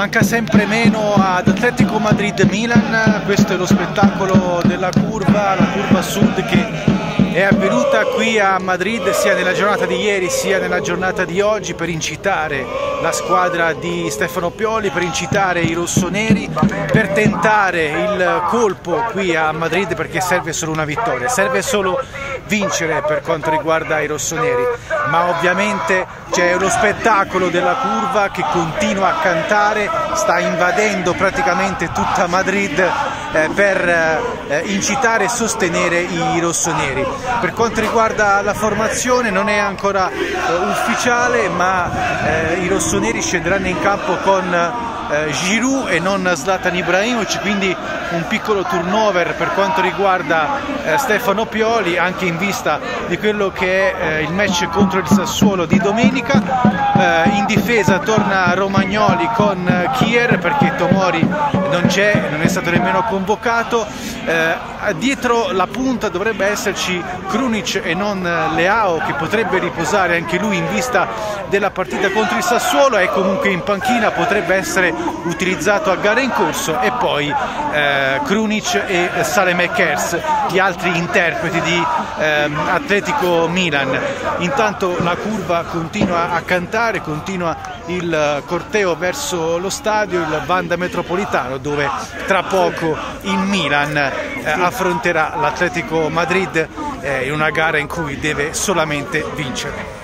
manca sempre meno ad Atletico Madrid-Milan, questo è lo spettacolo della curva, la curva sud che è avvenuta qui a Madrid sia nella giornata di ieri sia nella giornata di oggi per incitare la squadra di Stefano Pioli, per incitare i rossoneri, per tentare il colpo qui a Madrid perché serve solo una vittoria, serve solo vincere per quanto riguarda i rossoneri, ma ovviamente c'è lo spettacolo della curva che continua a cantare, sta invadendo praticamente tutta Madrid eh, per eh, incitare e sostenere i rossoneri. Per quanto riguarda la formazione non è ancora eh, ufficiale ma eh, i rossoneri scenderanno in campo con eh, Giroud e non Zlatan Ibrahimovic, quindi un piccolo turnover per quanto riguarda eh, Stefano Pioli anche in vista di quello che è eh, il match contro il Sassuolo di domenica. Eh, in difesa torna Romagnoli con eh, Kier perché Tomori non c'è, non è stato nemmeno convocato. Eh, dietro la punta dovrebbe esserci Krunic e non Leao che potrebbe riposare anche lui in vista della partita contro il Sassuolo e comunque in panchina potrebbe essere utilizzato a gara in corso e poi eh, Krunic e Salemekers, gli altri interpreti di eh, Atletico Milan. Intanto la curva continua a cantare, continua il corteo verso lo stadio, il Vanda Metropolitano dove tra poco il Milan eh, affronterà l'Atletico Madrid eh, in una gara in cui deve solamente vincere.